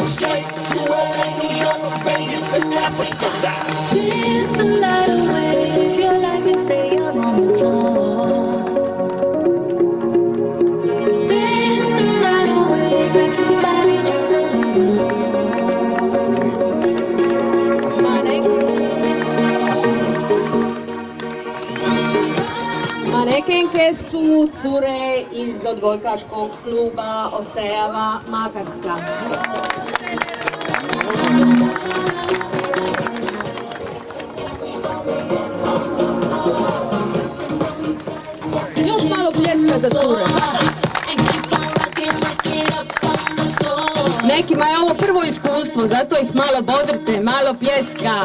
Straight to LA, New York, Vegas to Africa. Dance the night. Su cure iz odbojkaškog kluba Osejava Makarska. Još malo pljeska za cure. Nekima je ovo prvo iskustvo, zato ih malo bodrite, malo pljeska.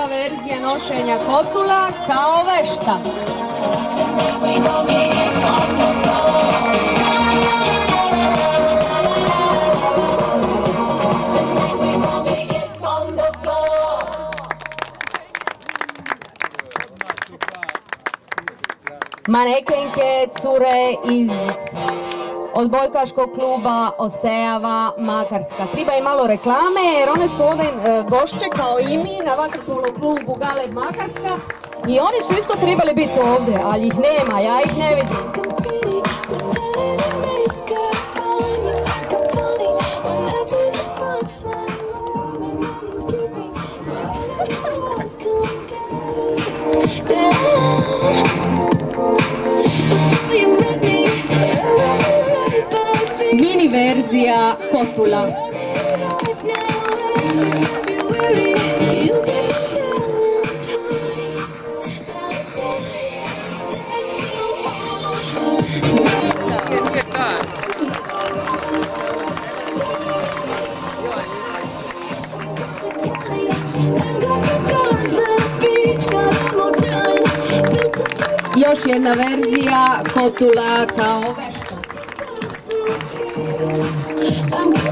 Druga verzija nošenja kotula kao vešta. Manekenke, cure iz odbojkaškog kluba Osejava Makarska. Treba i malo reklame jer one su ovdje e, gošće kao i mi na vaterpolo klubu Galeb Makarska i oni su isto trebali biti ovdje, ali ih nema, ja ih ne vidim. Verzija kotula. Još jedna verzija kotula kao vešta.